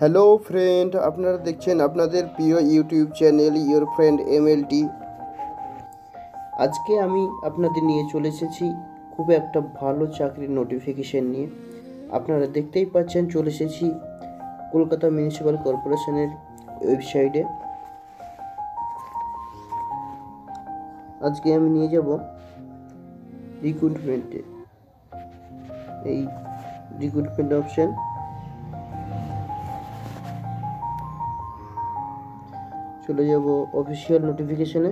Hello friend আপনারা দেখছেন আপনাদের প্রিয় YouTube channel your friend MLT আজকে আমি আপনাদের নিয়ে চলে এসেছি খুব একটা ভালো চাকরির নোটিফিকেশন নিয়ে। আপনারা দেখতেই পাচ্ছেন, চলে এসেছি কলকাতা মিউনিসিপ্যাল কর্পোরেশনের ওয়েবসাইটে আজকে আমি নিয়ে যাব রিক্রুটমেন্টে এই রিক্রুটমেন্ট অপশন চলে যাব অফিসিয়াল নোটিফিকেশনে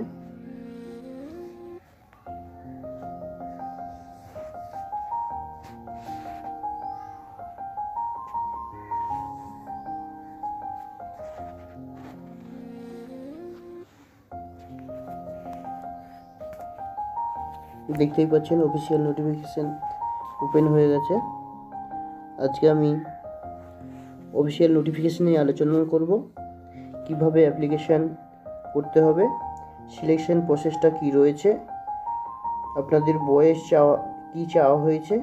দেখতেই পাচ্ছেন অফিসিয়াল নোটিফিকেশন ওপেন হয়ে গেছে। আজকে আমি অফিসিয়াল নোটিফিকেশন আলোচনা করব। কীভাবে অ্যাপ্লিকেশান করতে হবে সিলেকশন প্রসেসটা কি রয়েছে, আপনাদের বয়স চাওয়া, কী চাওয়া হয়েছে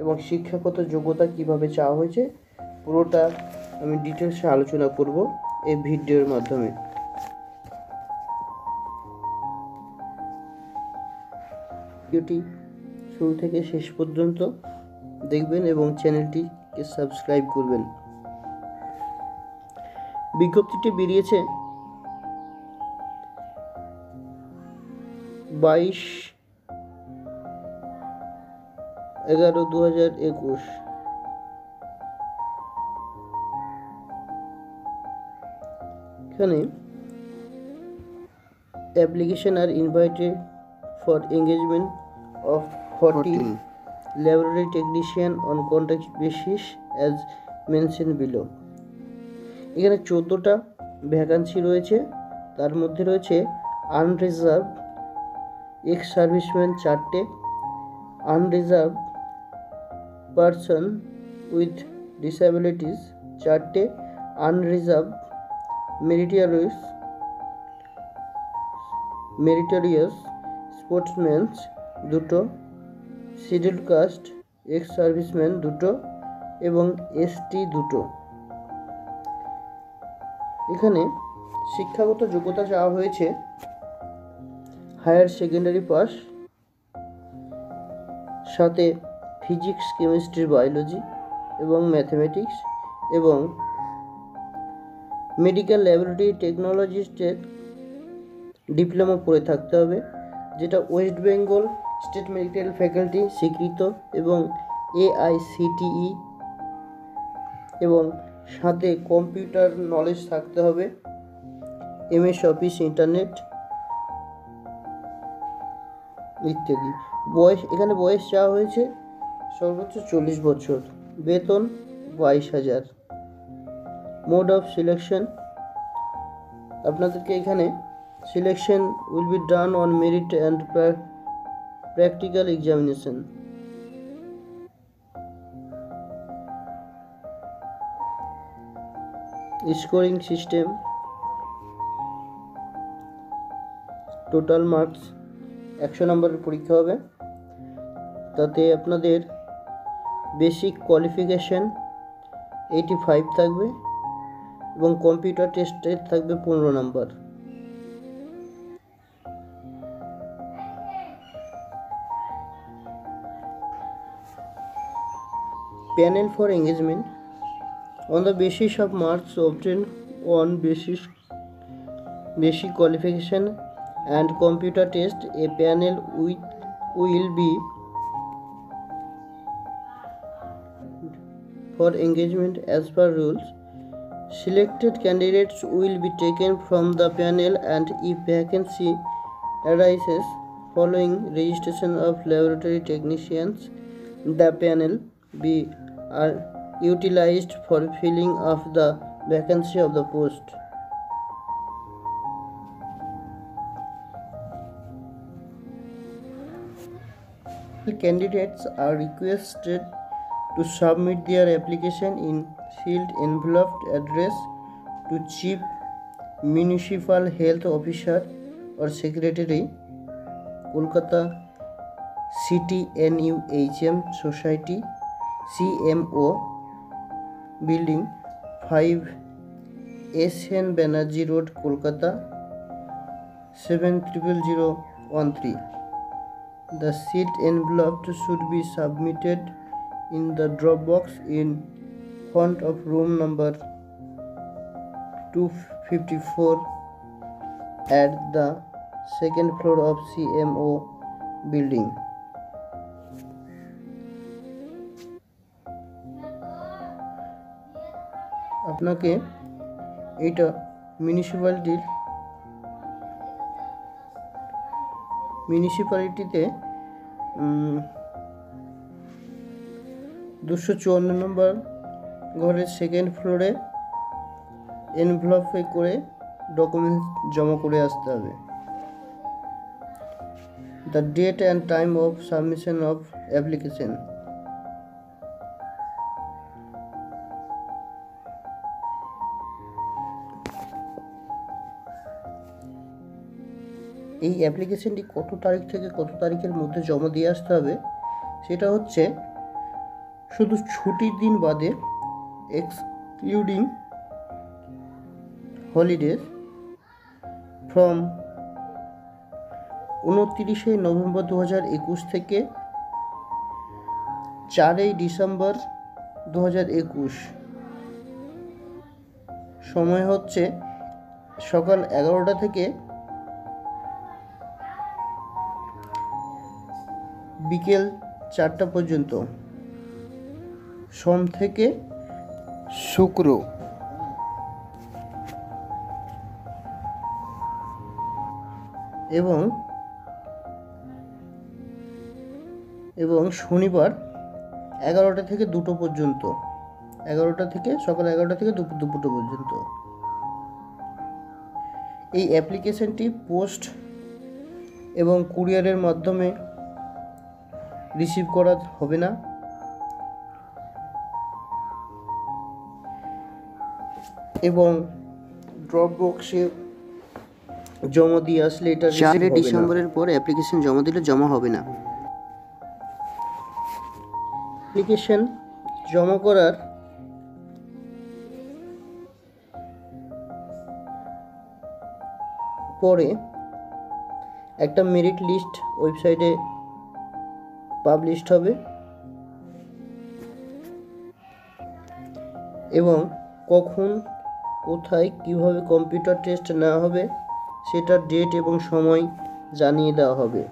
এবং শিক্ষাগত যোগ্যতা কীভাবে চাওয়া হয়েছে, পুরোটা আমি ডিটেলসে আলোচনা করব এই ভিডিওর মাধ্যমে। ভিডিওটি শুরু থেকে শেষ পর্যন্ত দেখবেন এবং চ্যানেলটিকে সাবস্ক্রাইব করবেন। বিজ্ঞপ্তিটি বেরিয়েছে বাইশ এগারো দু হাজার একুশ। এখানে application are invited for engagement of forty laboratory technician on contract basis as mention below. এখানে চোদ্দোটা ভ্যাকান্সি রয়েছে। তার মধ্যে রয়েছে আনরিজার্ভ এক্স সার্ভিসম্যান চারটে আনরিজার্ভ পারসন উইথ ডিসএবিলিটিস চারটে আনরিজার্ভ মেরিটিয়ারিয়াস মেরিটারিয়াস স্পোর্টসম্যানস দুটো শিডিউল কাস্ট এক্স সার্ভিসম্যান দুটো এবং এসটি দুটো। এখানে শিক্ষাগত যোগ্যতা চাওয়া হয়েছে, হায়ার সেকেন্ডারি পাস, সাথে ফিজিক্স, কেমিস্ট্রি, বায়োলজি এবং ম্যাথমেটিক্স এবং মেডিকেল ল্যাবরেটরি টেকনোলজিস্টের ডিপ্লোমা পড়ে থাকতে হবে, যেটা West Bengal state medical faculty স্বীকৃত এবং এআইসিটিই এবং সাথে কম্পিউটার নলেজ থাকতে হবে এমএস অফিস ইন্টারনেট ইত্যাদি। বয়স, এখানে বয়স চাওয়া হয়েছে সর্বোচ্চ চল্লিশ বছর, বেতন বাইশ হাজার। মোড অফ সিলেকশন আপনাদেরকে এখানে selection will be done on merit and practical examination scoring system total marks একশো নম্বরের পরীক্ষা হবে। তাতে আপনাদের বেসিক কোয়ালিফিকেশান এইটি ফাইভ থাকবে এবং কম্পিউটার টেস্টে থাকবে পনেরো নম্বর panel for engagement on the basis of marks obtained on basis basic qualification and computer test a panel with, will be for engagement as per rules selected candidates will be taken from the panel and if vacancy arises following registration of laboratory technicians the panel be are utilized for filling of the vacancy of the post. Candidates are requested to submit their application in sealed enveloped address to Chief Municipal Health Officer or Secretary, Kolkata City Society CMO building five S N Banerjee road Kolkata seven triple zero one three The seat enveloped should be submitted in the drop box in front of room number 254 at the second floor of CMO building. আপনাকে এইটা মিউনিসিপ্যালিটির মিউনিসিপ্যালিটিতে দুশো চুয়ান্ন নম্বর ঘরের second ফ্লোরে এনভেলপে করে documents জমা করে আসতে হবে। The date and time of submission of application এই অ্যাপ্লিকেশনটি কত তারিখ থেকে কত তারিখের মধ্যে জমা দিয়ে আসতে হবে, সেটা হচ্ছে শুধু ছুটির দিন বাদে এক্সক্লুডিং হলিডেজ ফ্রম উনত্রিশে নভেম্বর দু হাজার একুশ থেকে চারই ডিসেম্বর দু হাজার একুশ। সময় হচ্ছে সকাল এগারোটা থেকে বিকেল চারটা পর্যন্ত। সোম থেকে শুক্র। এবং এবং শনিবার এগারোটা থেকে দুটো পর্যন্ত। এগারোটা থেকে সকাল এগারোটা থেকে দুপুর দুপুরটো পর্যন্ত। এই অ্যাপ্লিকেশনটি পোস্ট এবং কুরিয়ারের মাধ্যমে রিসিভ করা হবে না? এবং ড্রপ বক্সে জমা দিয়ে আসলে এটা চারই ডিসেম্বরের পর অ্যাপ্লিকেশন জমা দিলে জমা হবে না। অ্যাপ্লিকেশন জমা করার পরে একটা মেরিট লিস্ট ওয়েবসাইটে পাবলিশড হবে। এবং কখন, কোথায়, কীভাবে কম্পিউটার টেস্ট নেওয়া হবে, সেটার ডেট এবং সময় জানিয়ে দেওয়া হবে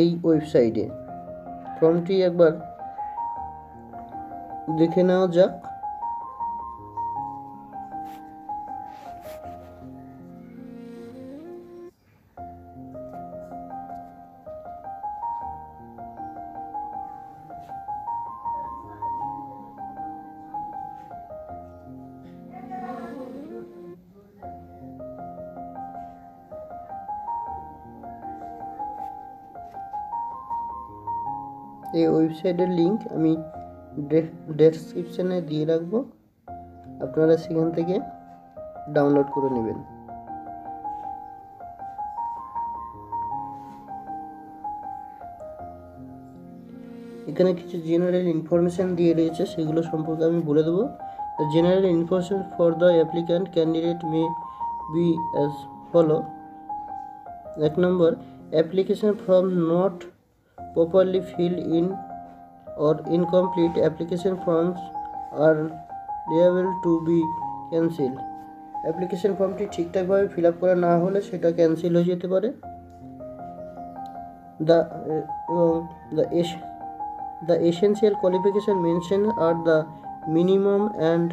এই ওয়েবসাইটে ফর্মটি একবার দেখে নেওয়া যাক। এই ওয়েবসাইটের লিংক আমি ডেসক্রিপশানে দিয়ে রাখব। আপনারা সেখান থেকে ডাউনলোড করে নেবেন। এখানে কিছু জেনারেল ইনফরমেশান দিয়ে রয়েছে, সেগুলো সম্পর্কে আমি বলে দেবো। The general information for the applicant candidate may be as follow এক নম্বর application form not properly filled in or incomplete application forms are liable to be cancelled application ফর্মটি ঠিকঠাকভাবে ফিল আপ করা না হলে সেটা ক্যান্সেল হয়ে যেতে পারে দ্য এবং the S the essential qualification mention are the minimum and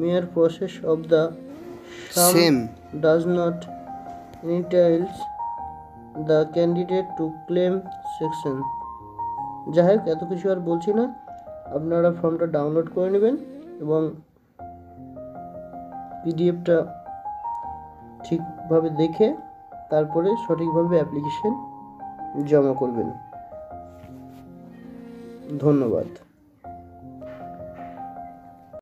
mere process of the Same. does not entails the candidate to claim section যাই হোক এত কিছু আর বলছি না। আপনারা ফর্মটা ডাউনলোড করে নেবেন এবং পিডিএফটা ঠিকভাবে দেখে তারপরে সঠিকভাবে অ্যাপ্লিকেশন জমা করবেন। ধন্যবাদ।